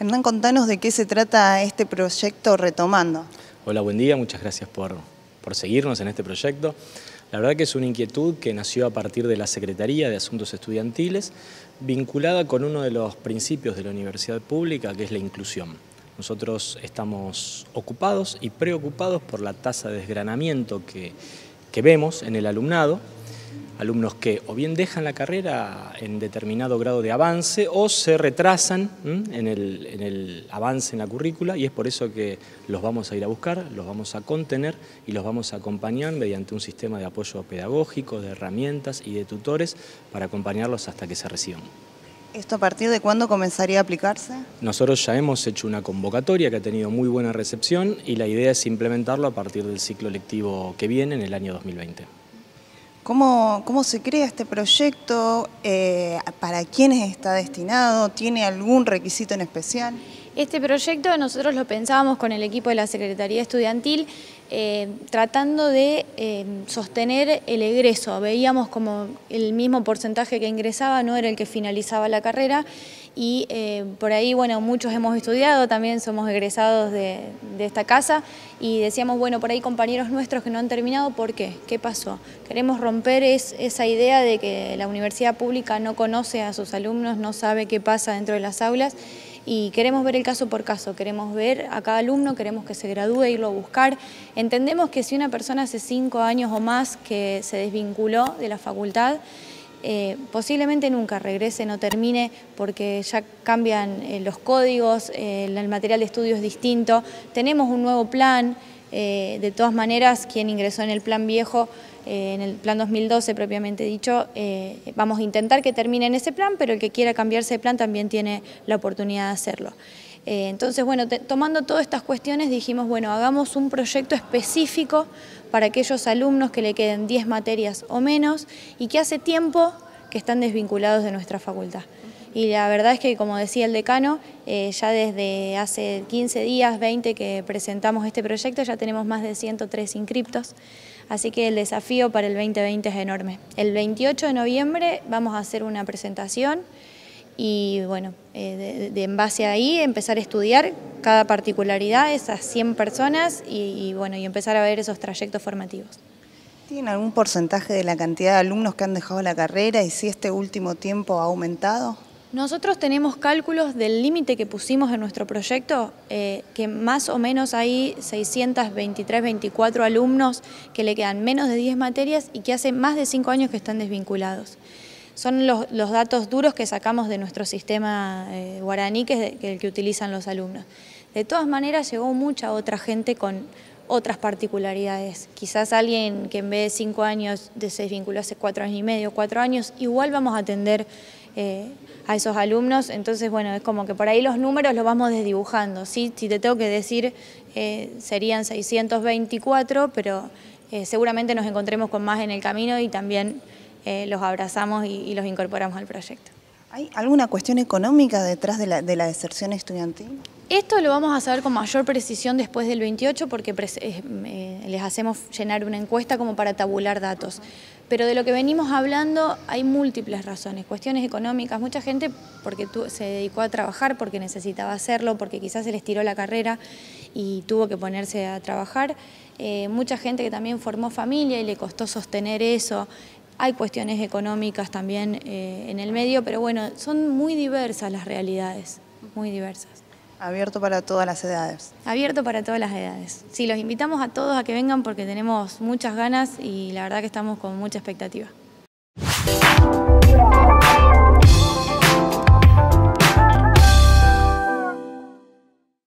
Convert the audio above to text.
Hernán, contanos de qué se trata este proyecto Retomando. Hola, buen día, muchas gracias por, por seguirnos en este proyecto. La verdad que es una inquietud que nació a partir de la Secretaría de Asuntos Estudiantiles, vinculada con uno de los principios de la universidad pública, que es la inclusión. Nosotros estamos ocupados y preocupados por la tasa de desgranamiento que, que vemos en el alumnado, alumnos que o bien dejan la carrera en determinado grado de avance o se retrasan en el, avance en la currícula y es por eso que los vamos a ir a buscar, los vamos a contener y los vamos a acompañar mediante un sistema de apoyo pedagógico, de herramientas y de tutores para acompañarlos hasta que se reciban. ¿Esto a partir de cuándo comenzaría a aplicarse? Nosotros ya hemos hecho una convocatoria que ha tenido muy buena recepción y la idea es implementarlo a partir del ciclo lectivo que viene en el año 2020. ¿Cómo, cómo se crea este proyecto? Eh, ¿Para quiénes está destinado? ¿Tiene algún requisito en especial? Este proyecto nosotros lo pensábamos con el equipo de la Secretaría Estudiantil eh, tratando de eh, sostener el egreso. Veíamos como el mismo porcentaje que ingresaba no era el que finalizaba la carrera y eh, por ahí, bueno, muchos hemos estudiado, también somos egresados de, esta casa y decíamos, bueno, por ahí compañeros nuestros que no han terminado, ¿por qué? ¿Qué pasó? Queremos romper esa idea de que la universidad pública no conoce a sus alumnos, no sabe qué pasa dentro de las aulas y queremos ver el caso por caso, queremos ver a cada alumno, queremos que se gradúe, irlo a buscar. Entendemos que si una persona hace cinco años o más que se desvinculó de la facultad, eh, posiblemente nunca regrese, no termine, porque ya cambian eh, los códigos, eh, el material de estudio es distinto, tenemos un nuevo plan, de todas maneras, quien ingresó en el plan viejo, en el plan 2012 propiamente dicho, vamos a intentar que termine en ese plan, pero el que quiera cambiarse de plan también tiene la oportunidad de hacerlo. Eh, entonces, bueno, tomando todas estas cuestiones dijimos, bueno, hagamos un proyecto específico para aquellos alumnos que le queden 10 materias o menos y que hace tiempo que están desvinculados de nuestra facultad. Y la verdad es que, como decía el decano, eh, ya desde hace 15 días, 20 que presentamos este proyecto, ya tenemos más de 103 inscriptos, así que el desafío para el 2020 es enorme. El 28 de noviembre vamos a hacer una presentación y bueno, eh, de, en base a ahí empezar a estudiar cada particularidad, esas 100 personas y, bueno, y empezar a ver esos trayectos formativos. ¿Tienen algún porcentaje de la cantidad de alumnos que han dejado la carrera y si este último tiempo ha aumentado? Nosotros tenemos cálculos del límite que pusimos en nuestro proyecto, eh, que más o menos hay 623, 24 alumnos que le quedan menos de 10 materias y que hace más de 5 años que están desvinculados son los, datos duros que sacamos de nuestro sistema eh, guaraní, que es el que utilizan los alumnos. De todas maneras, llegó mucha otra gente con otras particularidades. Quizás alguien que en vez de cinco años se desvinculó hace cuatro años y medio, cuatro años, igual vamos a atender eh, a esos alumnos. Entonces, bueno, es como que por ahí los números los vamos desdibujando. ¿sí? Si te tengo que decir, eh, serían 624, pero seguramente nos encontremos con más en el camino y también eh, los abrazamos y, los incorporamos al proyecto. ¿Hay alguna cuestión económica detrás de la, deserción estudiantil? Esto lo vamos a saber con mayor precisión después del 28 porque eh, les hacemos llenar una encuesta como para tabular datos. Pero de lo que venimos hablando hay múltiples razones, cuestiones económicas, mucha gente porque se dedicó a trabajar porque necesitaba hacerlo, porque quizás se les tiró la carrera y tuvo que ponerse a trabajar, eh, mucha gente que también formó familia y le costó sostener eso, hay cuestiones económicas también eh, en el medio, pero bueno, son muy diversas las realidades, muy diversas. Abierto para todas las edades. Abierto para todas las edades. Sí, los invitamos a todos a que vengan porque tenemos muchas ganas y la verdad que estamos con mucha expectativa.